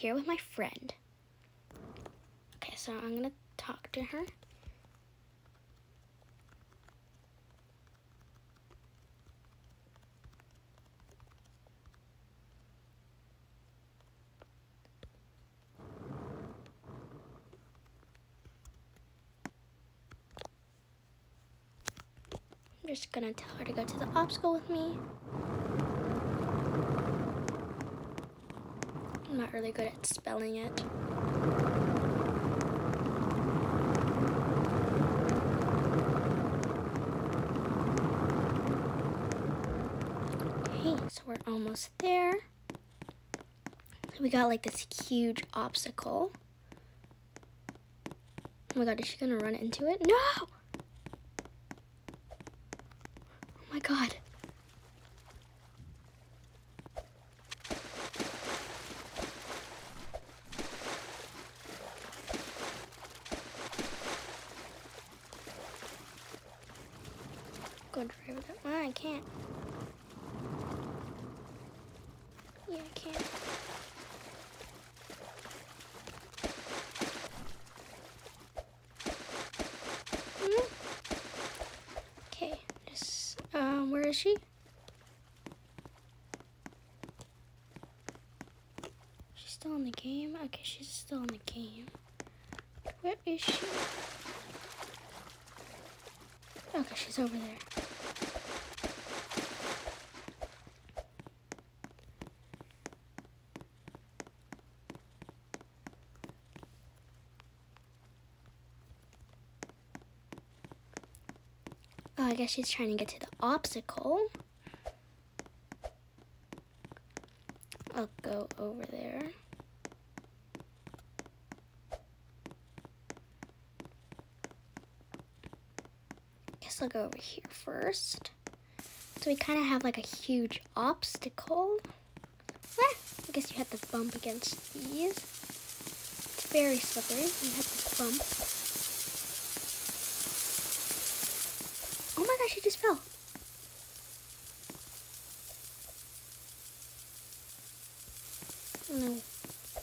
here with my friend. Okay, so I'm gonna talk to her. I'm just gonna tell her to go to the obstacle with me. Not really good at spelling it. Okay, so we're almost there. We got like this huge obstacle. Oh my god, is she gonna run into it? No! Oh my god. Ah, I can't. Yeah, I can't. Hmm? Okay, just, um, where is she? She's still in the game? Okay, she's still in the game. Where is she? Okay, she's over there. I guess she's trying to get to the obstacle. I'll go over there. Guess I'll go over here first. So we kind of have like a huge obstacle. Ah, I guess you have to bump against these. It's very slippery. You have to bump. Oh my gosh, she just fell. No,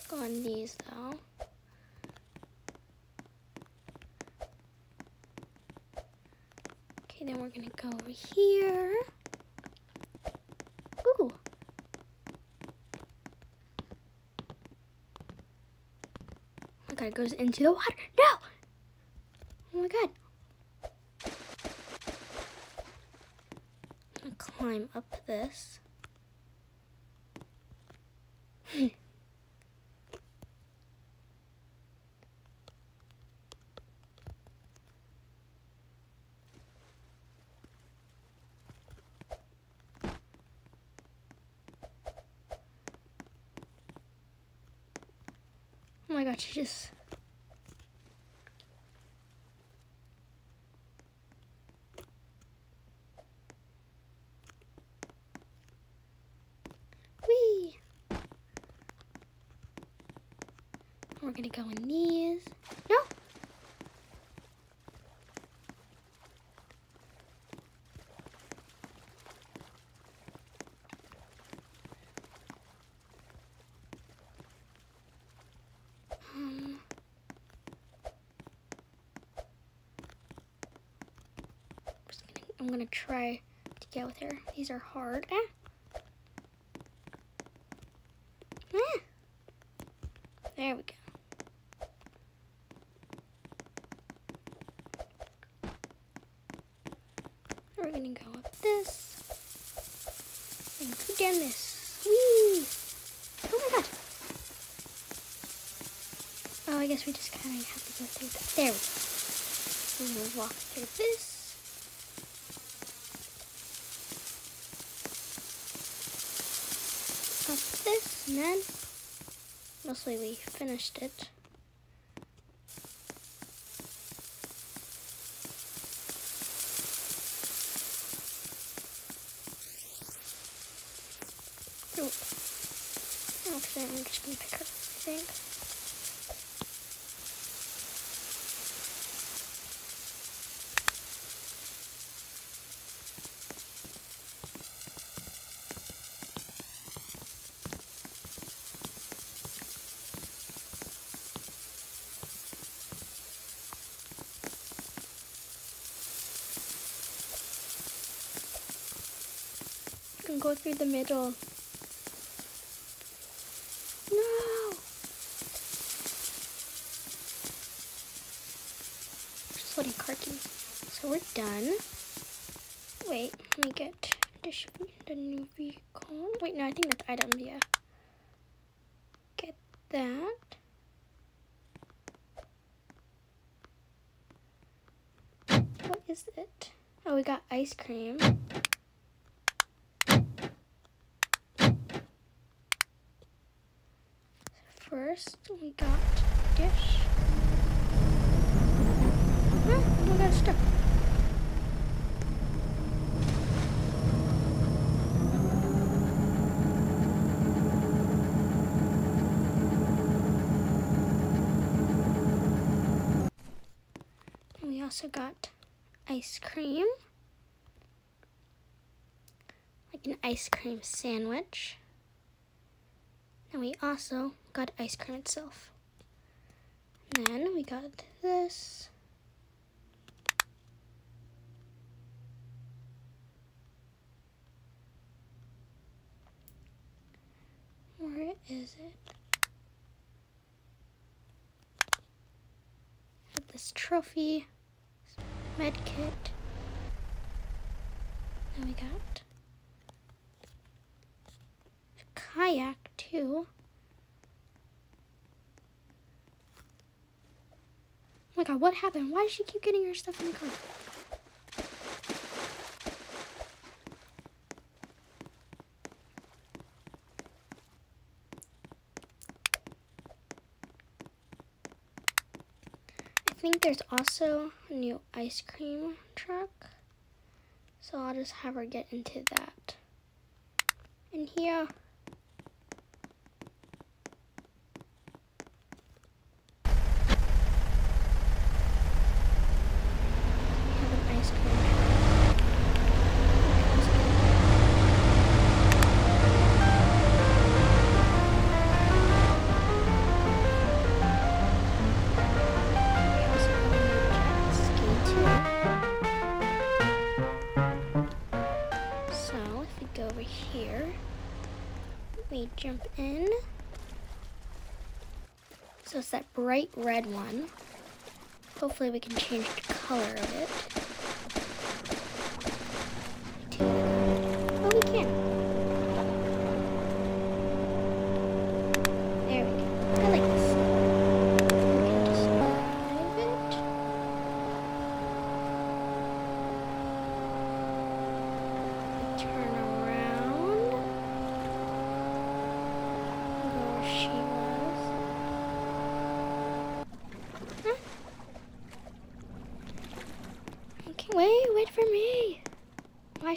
go on these though. Okay, then we're gonna go over here. Ooh. Oh my god, it goes into the water. No! Oh my god. I'm gonna climb up this. Oh my god, she just. Whee! We're gonna go in these. No! Um, I'm gonna try to get with her. These are hard. Ah. There we go. We're gonna go up this and go down this. Whee! Oh my god! Oh, I guess we just kind of have to go through that. There we go. We'll walk through this. Up this, and then mostly we finished it. then I'm just gonna pick up everything. go through the middle. Done. Wait, let me get the new vehicle. Wait, no, I think that's items, yeah. Get that. What is it? Oh, we got ice cream. First, we got dish. Huh? We got stuff. We also got ice cream. Like an ice cream sandwich. And we also got ice cream itself. And then we got this. Where is it? This trophy, med kit. And we got a kayak too. Oh my god, what happened? Why does she keep getting her stuff in the car? Think there's also a new ice cream truck. So I'll just have her get into that. And here bright red one. Hopefully we can change the color of it.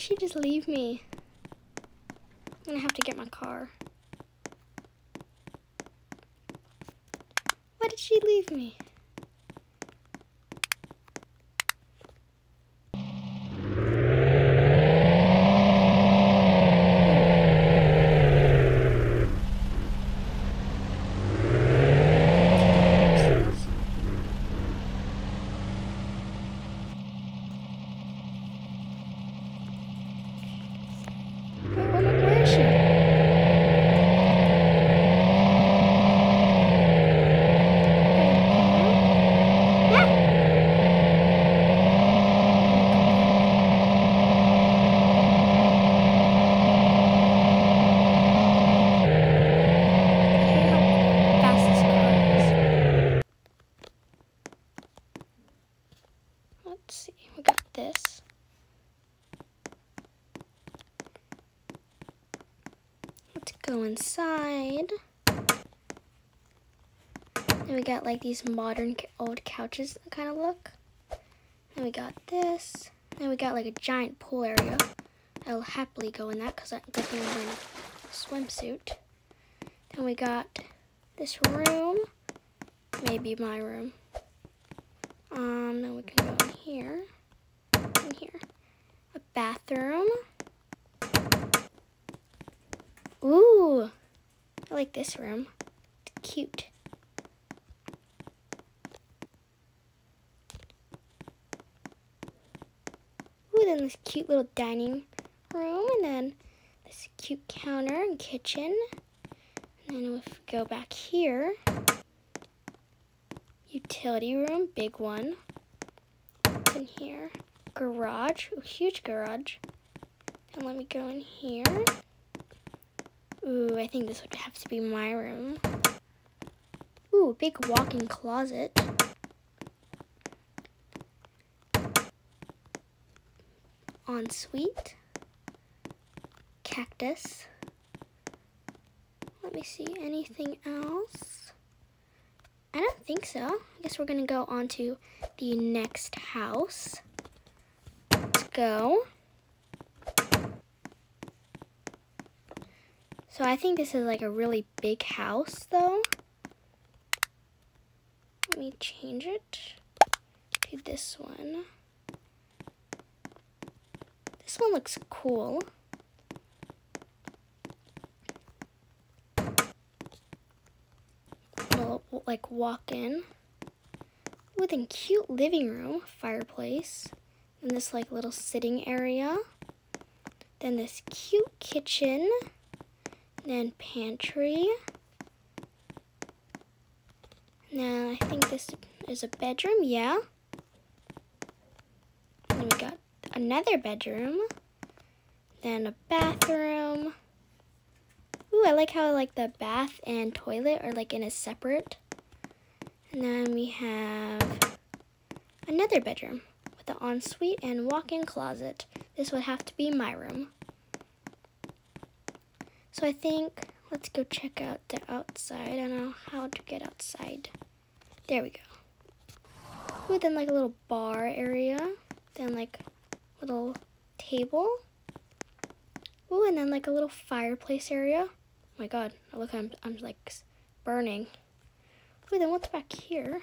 Why she just leave me? I'm gonna have to get my car. Why did she leave me? Wait, where, where is she? Let's see, we got this. Let's go inside. And we got like these modern old couches kind of look. And we got this. And we got like a giant pool area. I'll happily go in that because I'm I'm wearing a swimsuit. Then we got this room. Maybe my room. Um, then we can go in here. In here. A bathroom. Ooh, I like this room. It's cute. Ooh, then this cute little dining room, and then this cute counter and kitchen. And then if we go back here, utility room, big one. In here, garage, a huge garage. And let me go in here. Ooh, I think this would have to be my room. Ooh, big walk-in closet. Ensuite. Cactus. Let me see, anything else? I don't think so. I guess we're gonna go on to the next house. Let's go. So I think this is like a really big house though. Let me change it to this one. This one looks cool. Little, like walk in with a cute living room, fireplace, and this like little sitting area. Then this cute kitchen, then pantry. Now I think this is a bedroom, yeah. Then we got another bedroom, then a bathroom. Ooh, I like how like the bath and toilet are like in a separate. And then we have another bedroom with the ensuite and walk-in closet. This would have to be my room. So I think let's go check out the outside. I don't know how to get outside. There we go. Ooh, then like a little bar area. Then like little table. Ooh, and then like a little fireplace area. Oh my god, oh, look, I'm, I'm like burning. Ooh, then what's back here?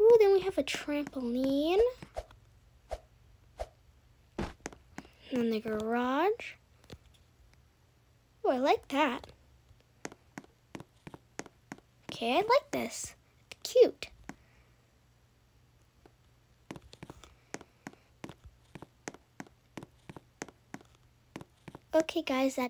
Ooh, then we have a trampoline. And the garage. Oh, I like that. Okay, I like this. It's cute. Okay, guys, that